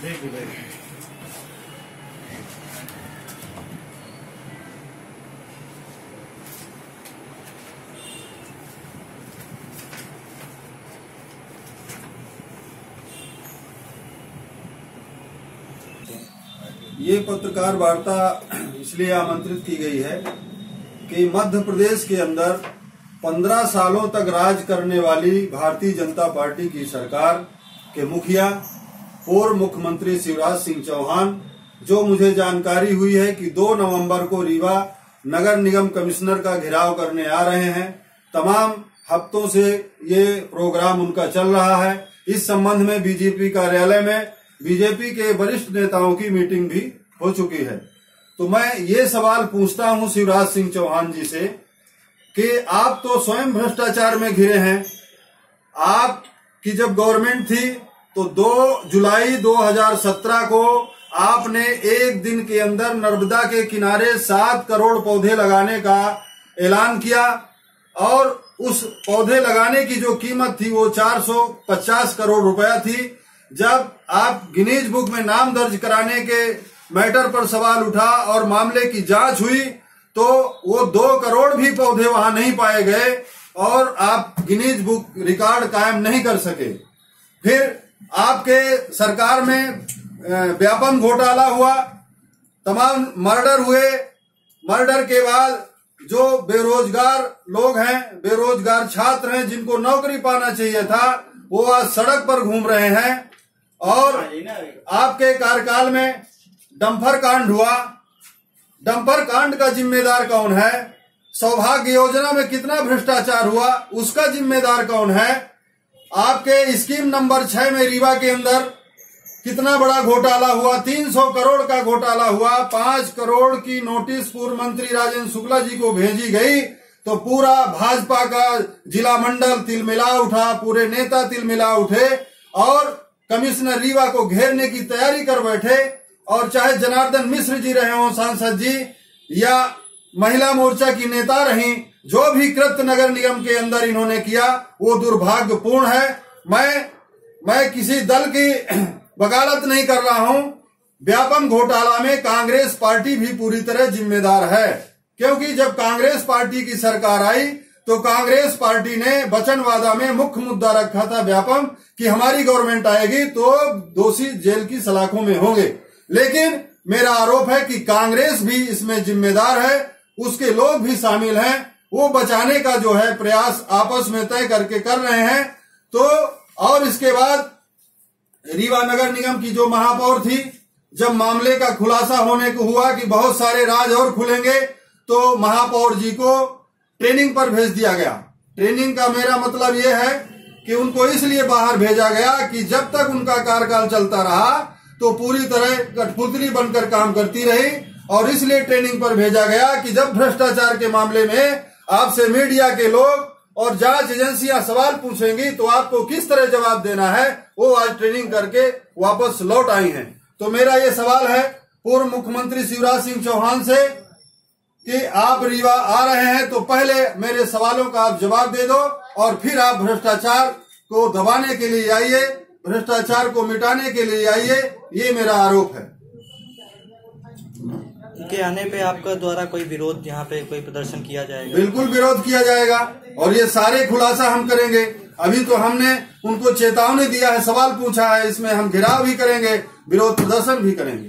ये पत्रकार वार्ता इसलिए आमंत्रित की गई है कि मध्य प्रदेश के अंदर पंद्रह सालों तक राज करने वाली भारतीय जनता पार्टी की सरकार के मुखिया पूर्व मुख्यमंत्री शिवराज सिंह चौहान, जो मुझे जानकारी हुई है कि 2 नवंबर को रीवा नगर निगम कमिश्नर का घेराव करने आ रहे हैं। तमाम हफ्तों से ये प्रोग्राम उनका चल रहा है। इस संबंध में बीजेपी कार्यालय में बीजेपी के वरिष्ठ नेताओं की मीटिंग भी हो चुकी है। तो मैं ये सवाल पूछता हूँ शिवराज सिंह चौहान जी से कि आप तो स्वयं भ्रष्टाचार में घिरे हैं। आप की जब गवर्नमेंट थी तो 2 जुलाई 2017 को आपने एक दिन के अंदर नर्मदा के किनारे सात करोड़ पौधे लगाने का ऐलान किया और उस पौधे लगाने की जो कीमत थी वो 450 करोड़ रुपया थी। जब आप गिनीज बुक में नाम दर्ज कराने के मैटर पर सवाल उठा और मामले की जाँच हुई तो वो दो करोड़ भी पौधे वहाँ नहीं पाए गए और आप गिनीज बुक रिकॉर्ड कायम नहीं कर सके। फिर आपके सरकार में व्यापम घोटाला हुआ तमाम मर्डर हुए। मर्डर के बाद जो बेरोजगार लोग हैं बेरोजगार छात्र हैं जिनको नौकरी पाना चाहिए था वो आज सड़क पर घूम रहे हैं। और आपके कार्यकाल में डंफर कांड हुआ। डंपर कांड का जिम्मेदार कौन है? सौभाग्य योजना में कितना भ्रष्टाचार हुआ उसका जिम्मेदार कौन है? आपके स्कीम नंबर छह में रीवा के अंदर कितना बड़ा घोटाला हुआ? 300 करोड़ का घोटाला हुआ। पाँच करोड़ की नोटिस पूर्व मंत्री राजेंद्र शुक्ला जी को भेजी गई। तो पूरा भाजपा का जिला मंडल तिलमिला उठा, पूरे नेता तिलमिला उठे और कमिश्नर रीवा को घेरने की तैयारी कर बैठे। और चाहे जनार्दन मिश्र जी रहे हों, सांसद जी, या महिला मोर्चा की नेता रही जो भी कृत्य नगर निगम के अंदर इन्होंने किया, वो दुर्भाग्यपूर्ण है। मैं मैं किसी दल की वकालत नहीं कर रहा हूँ। व्यापम घोटाला में कांग्रेस पार्टी भी पूरी तरह जिम्मेदार है। क्योंकि जब कांग्रेस पार्टी की सरकार आई तो कांग्रेस पार्टी ने वचन वादा में मुख्य मुद्दा रखा था व्यापम कि हमारी गवर्नमेंट आएगी तो दोषी जेल की सलाखों में होंगे। लेकिन मेरा आरोप है कि कांग्रेस भी इसमें जिम्मेदार है, उसके लोग भी शामिल हैं। वो बचाने का जो है प्रयास आपस में तय करके कर रहे हैं। तो और इसके बाद रीवा नगर निगम की जो महापौर थी, जब मामले का खुलासा होने को हुआ कि बहुत सारे राज और खुलेंगे तो महापौर जी को ट्रेनिंग पर भेज दिया गया। ट्रेनिंग का मेरा मतलब यह है कि उनको इसलिए बाहर भेजा गया कि जब तक उनका कार्यकाल चलता रहा तो पूरी तरह कठपुतली बनकर काम करती रही और इसलिए ट्रेनिंग पर भेजा गया कि जब भ्रष्टाचार के मामले में आपसे मीडिया के लोग और जाँच एजेंसियाँ सवाल पूछेंगी तो आपको किस तरह जवाब देना है, वो आज ट्रेनिंग करके वापस लौट आई हैं। तो मेरा ये सवाल है, पूर्व मुख्यमंत्री शिवराज सिंह चौहान से कि आप रीवा आ रहे हैं तो पहले मेरे सवालों का आप जवाब दे दो और फिर आप भ्रष्टाचार को दबाने के लिए आइए, भ्रष्टाचार को मिटाने के लिए आइए, ये मेरा आरोप है। उनके आने पे आपका द्वारा कोई विरोध यहाँ पे कोई प्रदर्शन किया जाएगा? बिल्कुल विरोध किया जाएगा और ये सारे खुलासा हम करेंगे। अभी तो हमने उनको चेतावनी दिया है, सवाल पूछा है, इसमें हम घिराव भी करेंगे, विरोध प्रदर्शन भी करेंगे।